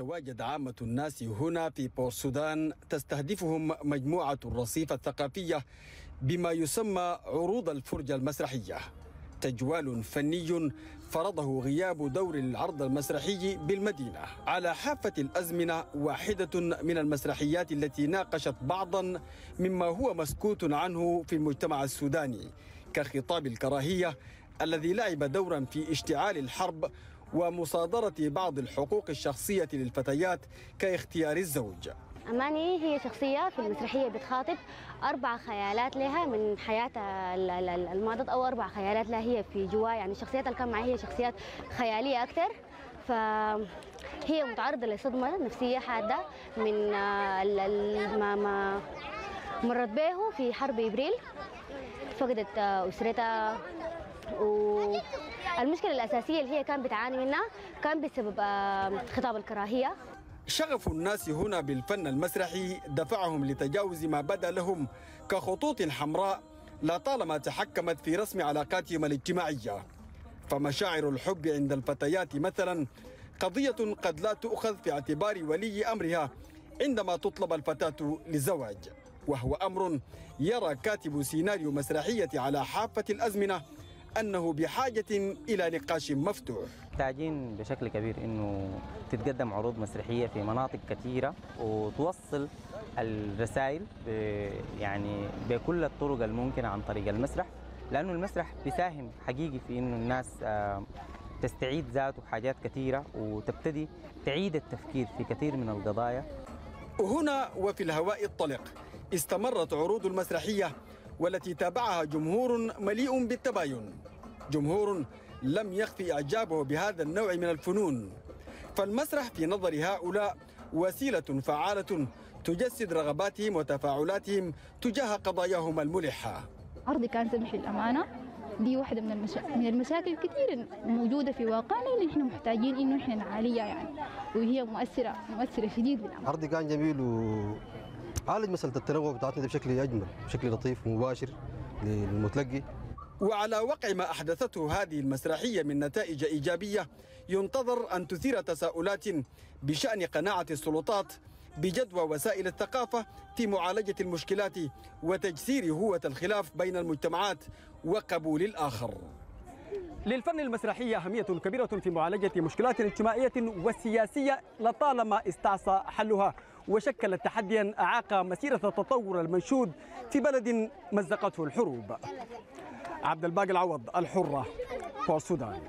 تتواجد عامة الناس هنا في بورسودان تستهدفهم مجموعة الرصيف الثقافية بما يسمى عروض الفرجة المسرحية. تجوال فني فرضه غياب دور العرض المسرحي بالمدينة. على حافة الأزمنة واحدة من المسرحيات التي ناقشت بعضا مما هو مسكوت عنه في المجتمع السوداني كخطاب الكراهية الذي لعب دورا في اشتعال الحرب ومصادرة بعض الحقوق الشخصية للفتيات كاختيار الزوج. أماني هي شخصية في المسرحية بتخاطب أربع خيالات لها من حياتها الماضية أو أربع خيالات لها هي في جوا يعني الشخصيات اللي كان معي هي شخصيات خيالية أكثر. فهي متعرضة لصدمة نفسية حادة من ما ما مرت به في حرب إبريل. فقدت أسرتها والمشكلة الأساسية اللي هي كانت بتعاني منها كان بسبب خطاب الكراهية. شغف الناس هنا بالفن المسرحي دفعهم لتجاوز ما بدا لهم كخطوط حمراء لطالما تحكمت في رسم علاقاتهم الاجتماعية. فمشاعر الحب عند الفتيات مثلا قضية قد لا تؤخذ في اعتبار ولي أمرها عندما تطلب الفتاة للزواج وهو أمر يرى كاتب سيناريو مسرحية على حافة الأزمنة أنه بحاجة إلى نقاش مفتوح. محتاجين بشكل كبير أنه تتقدم عروض مسرحية في مناطق كثيرة وتوصل الرسائل يعني بكل الطرق الممكنة عن طريق المسرح لأنه المسرح بيساهم حقيقي في أنه الناس تستعيد ذاته حاجات كثيرة وتبتدي تعيد التفكير في كثير من القضايا. هنا وفي الهواء الطلق استمرت عروض المسرحية والتي تابعها جمهور مليء بالتباين. جمهور لم يخفي إعجابه بهذا النوع من الفنون. فالمسرح في نظر هؤلاء وسيلة فعالة تجسد رغباتهم وتفاعلاتهم تجاه قضاياهم الملحة. عرضي كان سمح الأمانة دي واحدة من المشا... من المشاكل كثير موجودة في واقعنا اللي إحنا محتاجين إنه إحنا نعالجها يعني وهي مؤثرة مؤثرة شديد بالعمل عرضي كان جميل و عالج مسألة التنوع بتاعتنا بشكل أجمل بشكل لطيف ومباشر للمتلقي. وعلى وقع ما أحدثته هذه المسرحية من نتائج إيجابية ينتظر أن تثير تساؤلات بشأن قناعة السلطات بجدوى وسائل الثقافة في معالجة المشكلات وتجسير هوة الخلاف بين المجتمعات وقبول الآخر. للفن المسرحي أهمية كبيرة في معالجة مشكلات اجتماعية وسياسية لطالما استعصى حلها. وشكلت تحديا أعاق مسيرة التطور المنشود في بلد مزقته الحروب. عبد الباقي العوض الحرة بور السودان